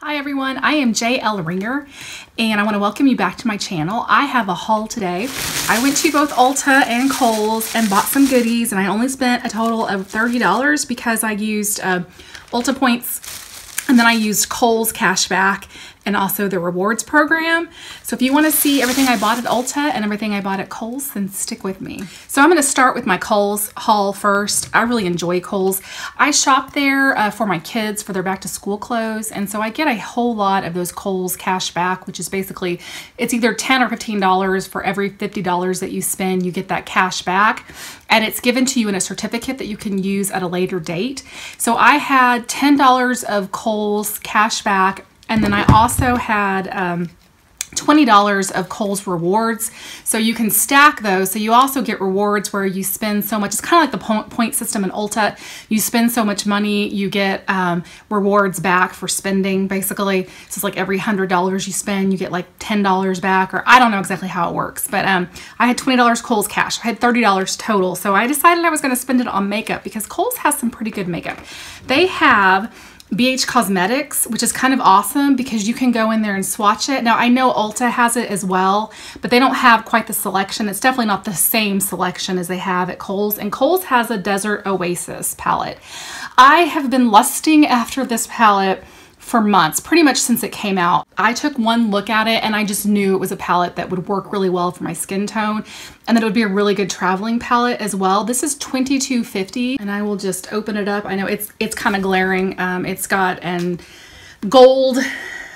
Hi everyone, I am JL Ringer and I want to welcome you back to my channel. I have a haul today. I went to both Ulta and Kohl's and bought some goodies and I only spent a total of $30 because I used uh, Ulta points and then I used Kohl's cashback and also the rewards program. So if you want to see everything I bought at Ulta and everything I bought at Kohl's, then stick with me. So I'm going to start with my Kohl's haul first. I really enjoy Kohl's. I shop there uh, for my kids for their back to school clothes. And so I get a whole lot of those Kohl's cash back, which is basically, it's either 10 or $15 for every $50 that you spend, you get that cash back. And it's given to you in a certificate that you can use at a later date. So I had $10 of Kohl's cash back and then I also had um, $20 of Kohl's rewards. So you can stack those. So you also get rewards where you spend so much. It's kind of like the point system in Ulta. You spend so much money, you get um, rewards back for spending basically. So it's like every $100 you spend, you get like $10 back or I don't know exactly how it works. But um, I had $20 Kohl's cash. I had $30 total. So I decided I was going to spend it on makeup because Kohl's has some pretty good makeup. They have BH Cosmetics, which is kind of awesome because you can go in there and swatch it. Now, I know Ulta has it as well, but they don't have quite the selection. It's definitely not the same selection as they have at Kohl's, and Kohl's has a Desert Oasis palette. I have been lusting after this palette for months, pretty much since it came out. I took one look at it and I just knew it was a palette that would work really well for my skin tone and that it would be a really good traveling palette as well. This is 2250 and I will just open it up. I know it's it's kind of glaring. Um, it's got an gold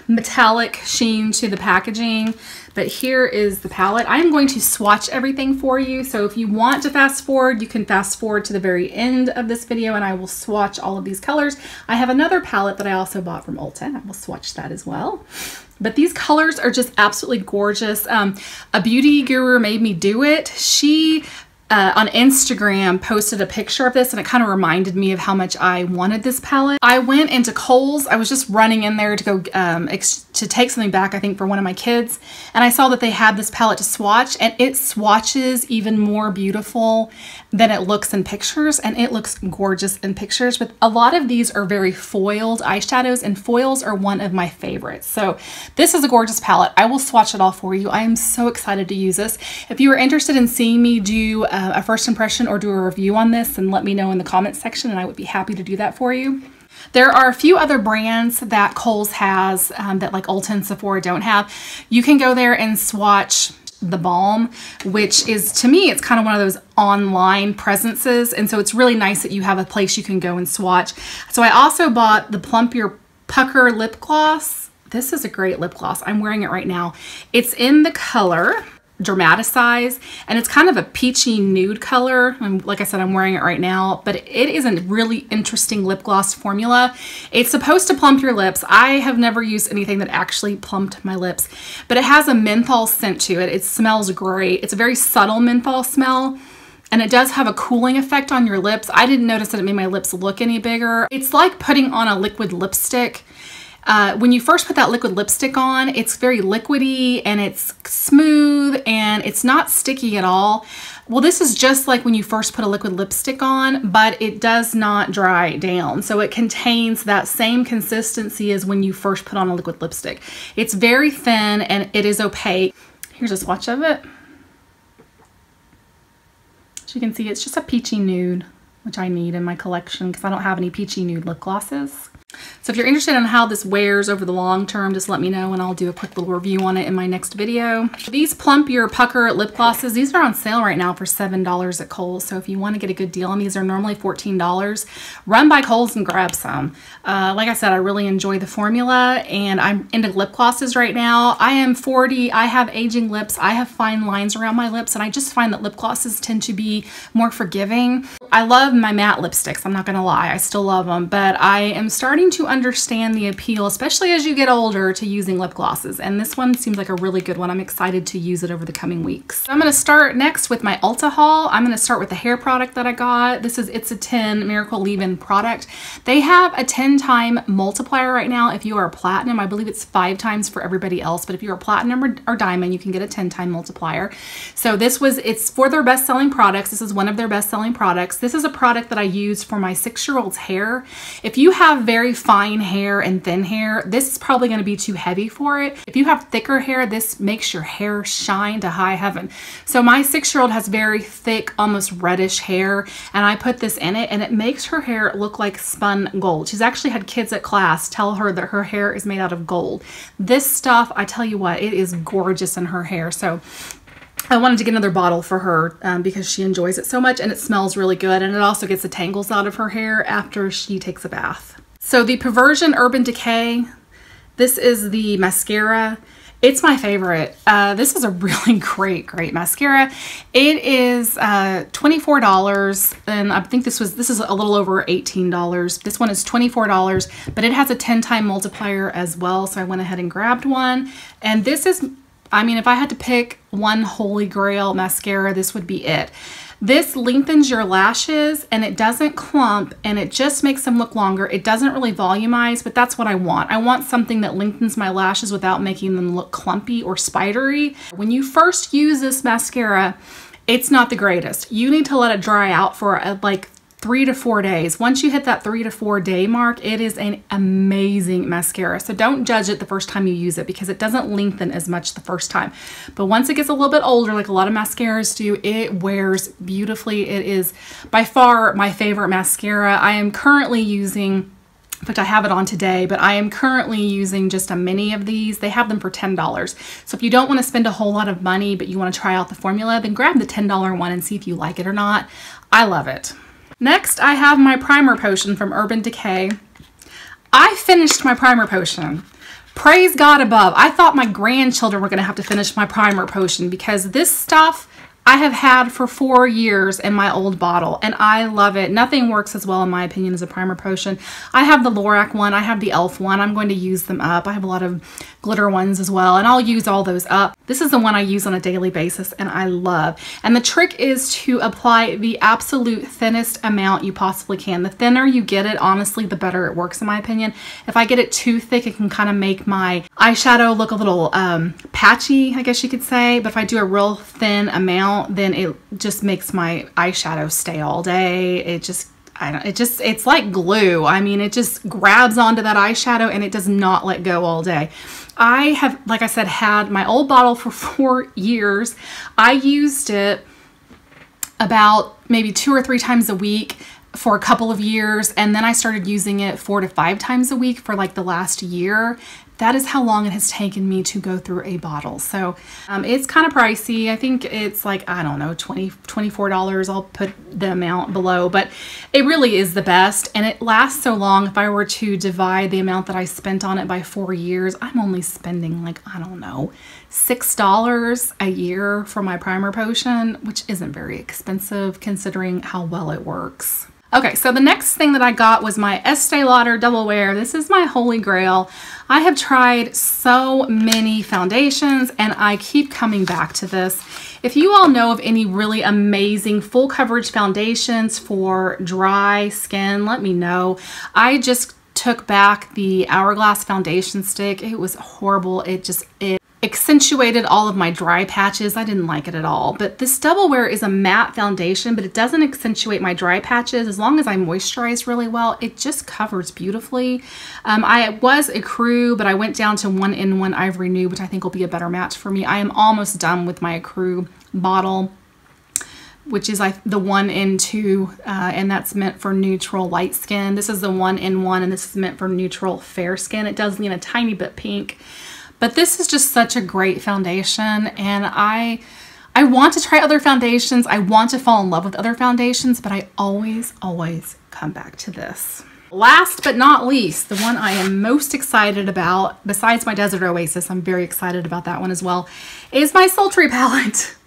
metallic sheen to the packaging. But here is the palette. I'm going to swatch everything for you. So if you want to fast forward, you can fast forward to the very end of this video and I will swatch all of these colors. I have another palette that I also bought from Ulta and I will swatch that as well. But these colors are just absolutely gorgeous. Um, a beauty guru made me do it. She uh, on Instagram posted a picture of this and it kind of reminded me of how much I wanted this palette. I went into Kohl's. I was just running in there to go um, to take something back, I think, for one of my kids. And I saw that they had this palette to swatch and it swatches even more beautiful than it looks in pictures. And it looks gorgeous in pictures. But a lot of these are very foiled eyeshadows and foils are one of my favorites. So this is a gorgeous palette. I will swatch it all for you. I am so excited to use this. If you are interested in seeing me do uh, a first impression or do a review on this and let me know in the comments section and I would be happy to do that for you. There are a few other brands that Kohl's has um, that like Ulta and Sephora don't have. You can go there and swatch the balm which is to me it's kind of one of those online presences. And so it's really nice that you have a place you can go and swatch. So i also bought the plump your pucker lip gloss. This is a great lip gloss. I'm wearing it right now. It's in the color dramatize and it's kind of a peachy nude color. And like I said I'm wearing it right now but it is a really interesting lip gloss formula. It's supposed to plump your lips. I have never used anything that actually plumped my lips but it has a menthol scent to it. It smells great. It's a very subtle menthol smell and it does have a cooling effect on your lips. I didn't notice that it made my lips look any bigger. It's like putting on a liquid lipstick uh, when you first put that liquid lipstick on, it's very liquidy and it's smooth and it's not sticky at all. Well, this is just like when you first put a liquid lipstick on, but it does not dry down. So it contains that same consistency as when you first put on a liquid lipstick. It's very thin and it is opaque. Here's a swatch of it. As you can see, it's just a peachy nude, which I need in my collection because I don't have any peachy nude lip glosses. So if you're interested in how this wears over the long term, just let me know and I'll do a quick little review on it in my next video. These Plump Your Pucker lip glosses, these are on sale right now for $7 at Kohl's. So if you want to get a good deal on these, are normally $14. Run by Kohl's and grab some. Uh, like I said, I really enjoy the formula and I'm into lip glosses right now. I am 40, I have aging lips, I have fine lines around my lips and I just find that lip glosses tend to be more forgiving. I love my matte lipsticks, I'm not gonna lie, I still love them, but I am starting to understand the appeal, especially as you get older, to using lip glosses. And this one seems like a really good one. I'm excited to use it over the coming weeks. So I'm gonna start next with my Ulta haul. I'm gonna start with the hair product that I got. This is It's a 10 Miracle Leave-In product. They have a 10 time multiplier right now. If you are a platinum, I believe it's five times for everybody else, but if you're a platinum or, or diamond, you can get a 10 time multiplier. So this was, it's for their best selling products. This is one of their best selling products. This is a product that I use for my six-year-old's hair. If you have very fine hair and thin hair, this is probably gonna be too heavy for it. If you have thicker hair, this makes your hair shine to high heaven. So my six-year-old has very thick, almost reddish hair, and I put this in it, and it makes her hair look like spun gold. She's actually had kids at class tell her that her hair is made out of gold. This stuff, I tell you what, it is gorgeous in her hair. So I wanted to get another bottle for her um, because she enjoys it so much and it smells really good and it also gets the tangles out of her hair after she takes a bath. So the Perversion Urban Decay, this is the mascara. It's my favorite. Uh, this is a really great, great mascara. It is uh, $24 and I think this was, this is a little over $18. This one is $24, but it has a 10 time multiplier as well. So I went ahead and grabbed one and this is I mean, if I had to pick one holy grail mascara, this would be it. This lengthens your lashes and it doesn't clump and it just makes them look longer. It doesn't really volumize, but that's what I want. I want something that lengthens my lashes without making them look clumpy or spidery. When you first use this mascara, it's not the greatest. You need to let it dry out for a, like three to four days. Once you hit that three to four day mark, it is an amazing mascara. So don't judge it the first time you use it because it doesn't lengthen as much the first time. But once it gets a little bit older, like a lot of mascaras do, it wears beautifully. It is by far my favorite mascara. I am currently using in fact, I have it on today, but I am currently using just a mini of these. They have them for $10. So if you don't want to spend a whole lot of money, but you want to try out the formula, then grab the $10 one and see if you like it or not. I love it. Next, I have my primer potion from Urban Decay. I finished my primer potion. Praise God above. I thought my grandchildren were going to have to finish my primer potion because this stuff I have had for four years in my old bottle and I love it. Nothing works as well in my opinion as a primer potion. I have the Lorac one, I have the e.l.f. one. I'm going to use them up. I have a lot of glitter ones as well and I'll use all those up. This is the one I use on a daily basis and I love. And the trick is to apply the absolute thinnest amount you possibly can. The thinner you get it, honestly, the better it works in my opinion. If I get it too thick, it can kind of make my eyeshadow look a little um, patchy, I guess you could say. But if I do a real thin amount, then it just makes my eyeshadow stay all day. It just I don't, it just, it's like glue. I mean, it just grabs onto that eyeshadow and it does not let go all day. I have, like I said, had my old bottle for four years. I used it about maybe two or three times a week for a couple of years and then I started using it four to five times a week for like the last year that is how long it has taken me to go through a bottle. So um, it's kind of pricey. I think it's like, I don't know, 20 $24. I'll put the amount below, but it really is the best. And it lasts so long. If I were to divide the amount that I spent on it by four years, I'm only spending like, I don't know, $6 a year for my primer potion, which isn't very expensive considering how well it works. Okay, so the next thing that I got was my Estee Lauder Double Wear. This is my holy grail. I have tried so many foundations and I keep coming back to this. If you all know of any really amazing full coverage foundations for dry skin, let me know. I just took back the Hourglass foundation stick. It was horrible. It just, it accentuated all of my dry patches. I didn't like it at all. But this Double Wear is a matte foundation, but it doesn't accentuate my dry patches. As long as I moisturize really well, it just covers beautifully. Um, I was Ecru, but I went down to one in one Ivory Nude, which I think will be a better match for me. I am almost done with my Ecru bottle which is like the one in two, uh, and that's meant for neutral light skin. This is the one in one, and this is meant for neutral fair skin. It does lean a tiny bit pink. But this is just such a great foundation and I I want to try other foundations. I want to fall in love with other foundations, but I always, always come back to this. Last but not least, the one I am most excited about, besides my Desert Oasis, I'm very excited about that one as well, is my Sultry palette.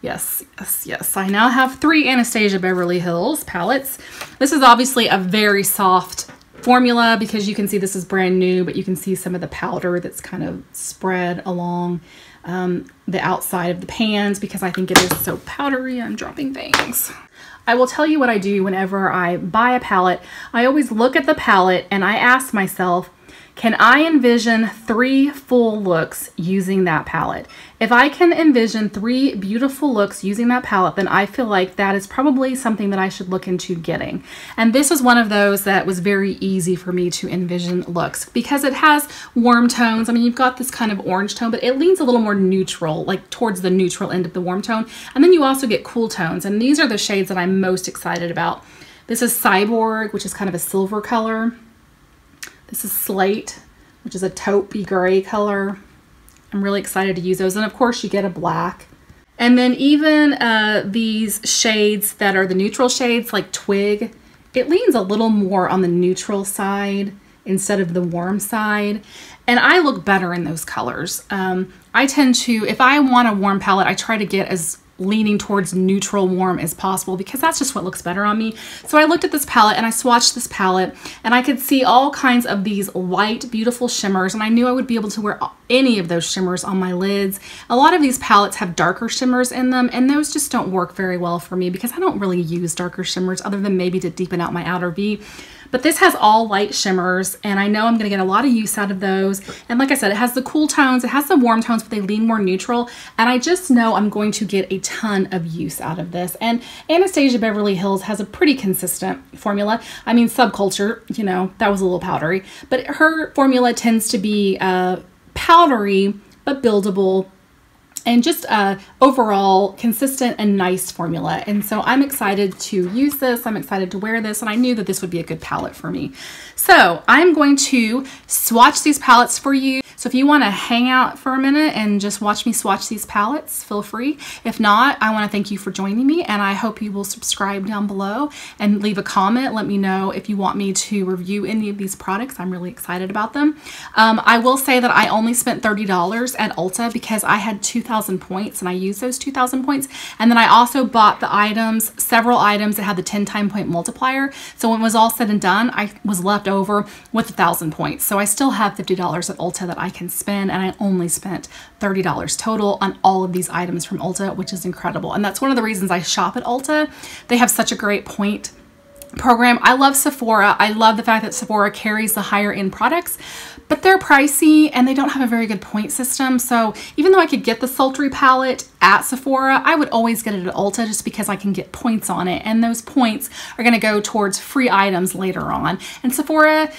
Yes, yes, yes. I now have three Anastasia Beverly Hills palettes. This is obviously a very soft formula because you can see this is brand new, but you can see some of the powder that's kind of spread along um, the outside of the pans because I think it is so powdery. I'm dropping things. I will tell you what I do whenever I buy a palette. I always look at the palette and I ask myself, Can I envision three full looks using that palette? If I can envision three beautiful looks using that palette, then I feel like that is probably something that I should look into getting. And this is one of those that was very easy for me to envision looks because it has warm tones. I mean, you've got this kind of orange tone, but it leans a little more neutral, like towards the neutral end of the warm tone. And then you also get cool tones. And these are the shades that I'm most excited about. This is Cyborg, which is kind of a silver color. This is Slate, which is a taupey gray color. I'm really excited to use those. And of course you get a black. And then even uh, these shades that are the neutral shades like Twig, it leans a little more on the neutral side instead of the warm side. And I look better in those colors. Um, I tend to, if I want a warm palette, I try to get as leaning towards neutral warm as possible because that's just what looks better on me. So I looked at this palette and I swatched this palette and I could see all kinds of these light, beautiful shimmers and I knew I would be able to wear any of those shimmers on my lids. A lot of these palettes have darker shimmers in them and those just don't work very well for me because I don't really use darker shimmers other than maybe to deepen out my outer V. But this has all light shimmers and I know I'm gonna get a lot of use out of those. And like I said, it has the cool tones, it has the warm tones, but they lean more neutral. And I just know I'm going to get a ton of use out of this. And Anastasia Beverly Hills has a pretty consistent formula. I mean, subculture, you know, that was a little powdery, but her formula tends to be uh, powdery, but buildable and just a overall consistent and nice formula. And so I'm excited to use this. I'm excited to wear this. And I knew that this would be a good palette for me. So I'm going to swatch these palettes for you. So if you want to hang out for a minute and just watch me swatch these palettes, feel free. If not, I want to thank you for joining me and I hope you will subscribe down below and leave a comment. Let me know if you want me to review any of these products. I'm really excited about them. Um, I will say that I only spent $30 at Ulta because I had 2,000 points and I used those 2,000 points. And then I also bought the items, several items that had the 10 time point multiplier. So when it was all said and done, I was left over with a thousand points. So I still have $50 at Ulta that I can spend and I only spent $30 total on all of these items from Ulta, which is incredible. And that's one of the reasons I shop at Ulta. They have such a great point program. I love Sephora. I love the fact that Sephora carries the higher end products, but they're pricey and they don't have a very good point system. So even though I could get the sultry palette at Sephora, I would always get it at Ulta just because I can get points on it. And those points are going to go towards free items later on. And Sephora,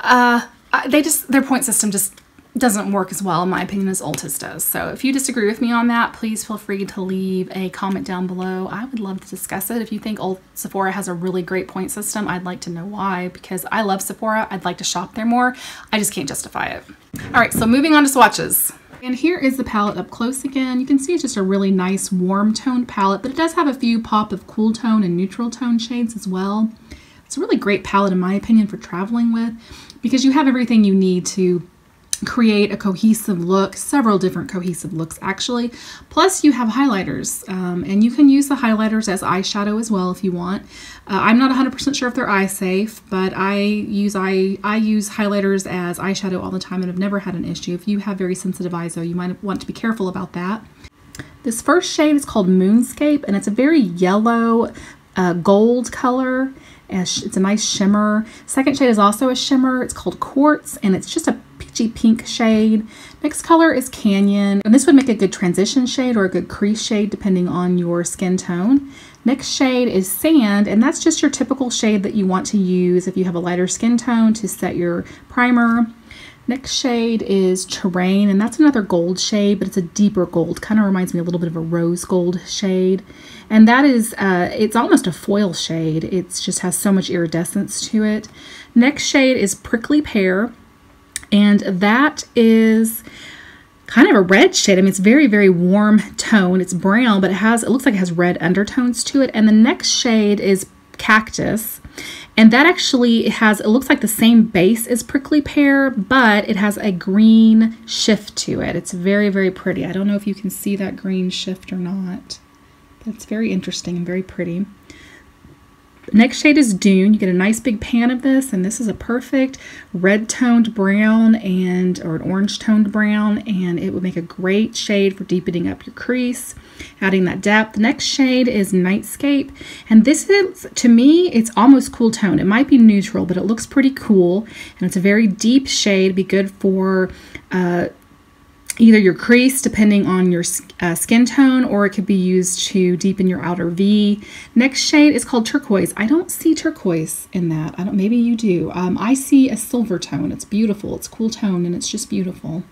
uh, they just, their point system just doesn't work as well in my opinion as Ulta's does. So if you disagree with me on that, please feel free to leave a comment down below. I would love to discuss it. If you think Ult Sephora has a really great point system, I'd like to know why because I love Sephora. I'd like to shop there more. I just can't justify it. All right, so moving on to swatches. And here is the palette up close again. You can see it's just a really nice warm toned palette, but it does have a few pop of cool tone and neutral tone shades as well. It's a really great palette in my opinion for traveling with because you have everything you need to create a cohesive look, several different cohesive looks actually. Plus you have highlighters um, and you can use the highlighters as eyeshadow as well if you want. Uh, I'm not 100% sure if they're eye safe, but I use I, I use highlighters as eyeshadow all the time and have never had an issue. If you have very sensitive eyes though, you might want to be careful about that. This first shade is called Moonscape and it's a very yellow uh, gold color. It's a nice shimmer. Second shade is also a shimmer. It's called Quartz and it's just a pink shade. Next color is Canyon, and this would make a good transition shade or a good crease shade depending on your skin tone. Next shade is Sand, and that's just your typical shade that you want to use if you have a lighter skin tone to set your primer. Next shade is Terrain, and that's another gold shade, but it's a deeper gold. Kind of reminds me a little bit of a rose gold shade. And that is, uh, it's almost a foil shade. It just has so much iridescence to it. Next shade is Prickly Pear, and that is kind of a red shade. I mean, it's very, very warm tone. It's brown, but it has, it looks like it has red undertones to it. And the next shade is Cactus. And that actually has, it looks like the same base as Prickly Pear, but it has a green shift to it. It's very, very pretty. I don't know if you can see that green shift or not. It's very interesting and very pretty. Next shade is Dune. You get a nice big pan of this, and this is a perfect red toned brown and or an orange toned brown, and it would make a great shade for deepening up your crease, adding that depth. The next shade is Nightscape, and this is to me it's almost cool tone. It might be neutral, but it looks pretty cool, and it's a very deep shade. Be good for uh, either your crease depending on your uh, skin tone or it could be used to deepen your outer V. Next shade is called turquoise. I don't see turquoise in that. I don't maybe you do. Um, I see a silver tone. It's beautiful. It's cool tone and it's just beautiful.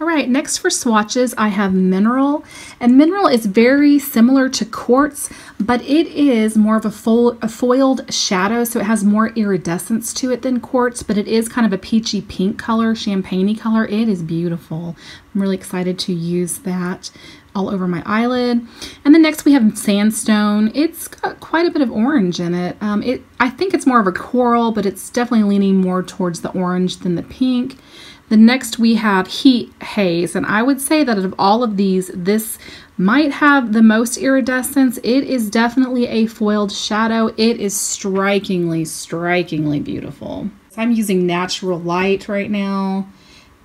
All right, next for swatches, I have Mineral. And Mineral is very similar to Quartz, but it is more of a, fo a foiled shadow, so it has more iridescence to it than Quartz, but it is kind of a peachy pink color, champagne color. It is beautiful. I'm really excited to use that all over my eyelid. And then next we have Sandstone. It's got quite a bit of orange in it. Um, it. I think it's more of a coral, but it's definitely leaning more towards the orange than the pink. The next we have Heat Haze, and I would say that of all of these, this might have the most iridescence. It is definitely a foiled shadow. It is strikingly, strikingly beautiful. So I'm using natural light right now,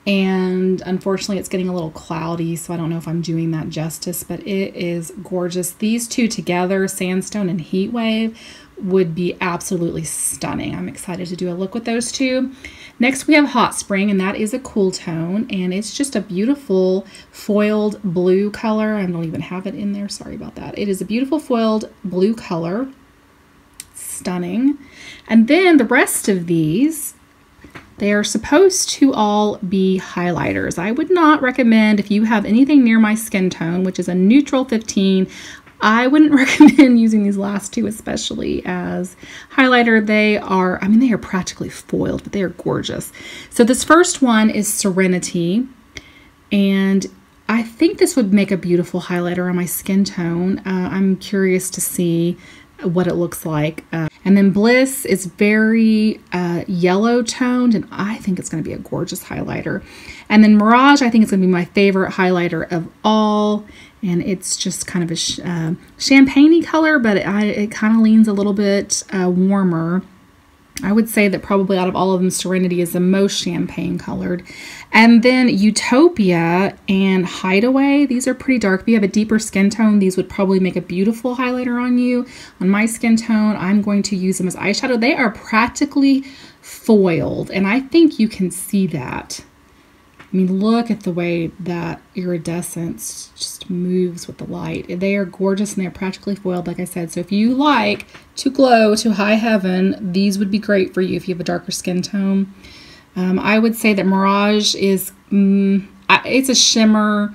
and unfortunately it's getting a little cloudy, so I don't know if I'm doing that justice, but it is gorgeous. These two together, Sandstone and Heat Wave, would be absolutely stunning. I'm excited to do a look with those two. Next we have Hot Spring and that is a cool tone and it's just a beautiful foiled blue color. I don't even have it in there. Sorry about that. It is a beautiful foiled blue color. Stunning. And then the rest of these they are supposed to all be highlighters. I would not recommend if you have anything near my skin tone, which is a neutral 15, I wouldn't recommend using these last two, especially as highlighter. They are, I mean, they are practically foiled, but they are gorgeous. So this first one is Serenity, and I think this would make a beautiful highlighter on my skin tone. Uh, I'm curious to see what it looks like. Uh, and then Bliss is very uh, yellow toned, and I think it's going to be a gorgeous highlighter. And then Mirage, I think it's going to be my favorite highlighter of all and it's just kind of a sh uh, champagne color, but it, it kind of leans a little bit uh, warmer. I would say that probably out of all of them, Serenity is the most champagne colored. And then Utopia and Hideaway, these are pretty dark. If you have a deeper skin tone, these would probably make a beautiful highlighter on you. On my skin tone, I'm going to use them as eyeshadow. They are practically foiled, and I think you can see that. I mean, look at the way that iridescence just moves with the light. They are gorgeous and they're practically foiled, like I said. So if you like to glow to high heaven, these would be great for you if you have a darker skin tone. Um, I would say that Mirage is, mm, it's a shimmer.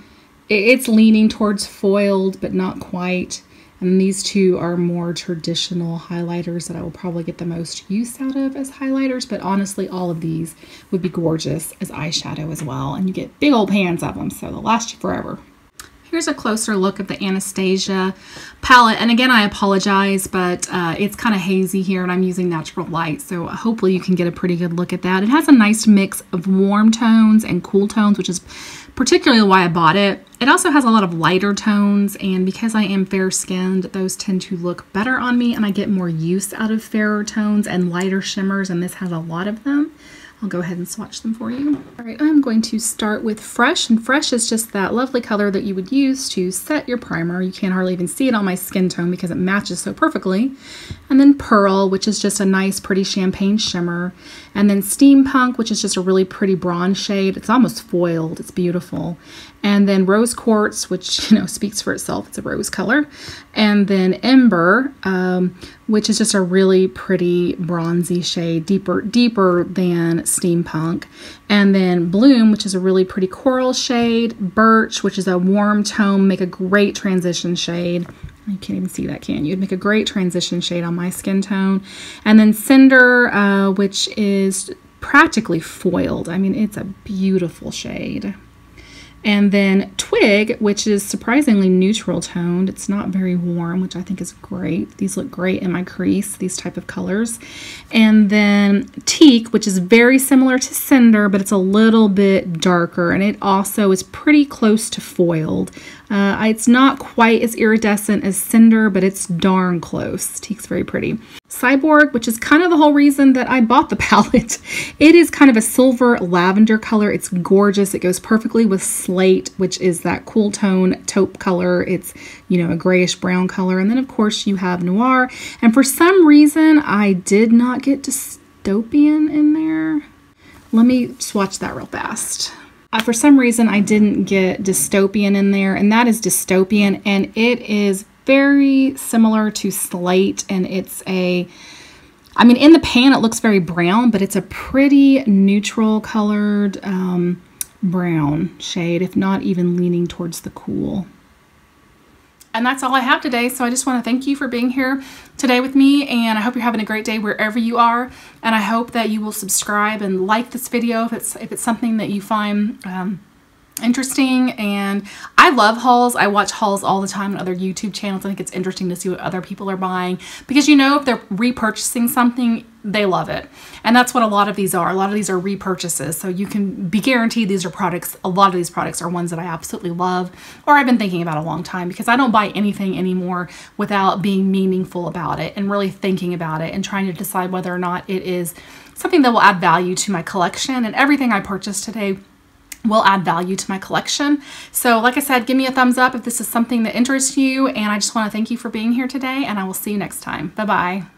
It's leaning towards foiled, but not quite. And these two are more traditional highlighters that I will probably get the most use out of as highlighters, but honestly, all of these would be gorgeous as eyeshadow as well. And you get big old pans of them, so they'll last you forever. Here's a closer look at the Anastasia palette. And again, I apologize, but uh, it's kind of hazy here and I'm using natural light. So hopefully you can get a pretty good look at that. It has a nice mix of warm tones and cool tones, which is particularly why I bought it. It also has a lot of lighter tones and because I am fair skinned, those tend to look better on me and I get more use out of fairer tones and lighter shimmers and this has a lot of them. I'll go ahead and swatch them for you. All right, I'm going to start with Fresh, and Fresh is just that lovely color that you would use to set your primer. You can't hardly even see it on my skin tone because it matches so perfectly. And then Pearl, which is just a nice, pretty champagne shimmer. And then Steampunk, which is just a really pretty bronze shade. It's almost foiled. It's beautiful. And then Rose Quartz, which, you know, speaks for itself. It's a rose color. And then Ember, um, which is just a really pretty bronzy shade, deeper, deeper than Steampunk. And then Bloom, which is a really pretty coral shade. Birch, which is a warm tone, make a great transition shade. You can't even see that, can you? It'd make a great transition shade on my skin tone. And then Cinder, uh, which is practically foiled. I mean, it's a beautiful shade. And then Twig, which is surprisingly neutral toned. It's not very warm, which I think is great. These look great in my crease, these type of colors. And then Teak, which is very similar to Cinder, but it's a little bit darker. And it also is pretty close to foiled. Uh, it's not quite as iridescent as Cinder, but it's darn close. Teak's very pretty. Cyborg, which is kind of the whole reason that I bought the palette. It is kind of a silver lavender color. It's gorgeous. It goes perfectly with slate, which is that cool tone taupe color. It's, you know, a grayish brown color. And then, of course, you have Noir. And for some reason, I did not get Dystopian in there. Let me swatch that real fast. Uh, for some reason, I didn't get Dystopian in there, and that is Dystopian, and it is very similar to Slate, and it's a, I mean, in the pan it looks very brown, but it's a pretty neutral colored um, brown shade, if not even leaning towards the cool. And that's all I have today. So I just want to thank you for being here today with me. And I hope you're having a great day wherever you are. And I hope that you will subscribe and like this video if it's, if it's something that you find um, interesting and I love hauls. I watch hauls all the time on other YouTube channels. I think it's interesting to see what other people are buying because you know if they're repurchasing something, they love it. And that's what a lot of these are. A lot of these are repurchases. So you can be guaranteed these are products. A lot of these products are ones that I absolutely love or I've been thinking about a long time because I don't buy anything anymore without being meaningful about it and really thinking about it and trying to decide whether or not it is something that will add value to my collection and everything I purchased today will add value to my collection. So like I said, give me a thumbs up if this is something that interests you. And I just want to thank you for being here today and I will see you next time. Bye-bye.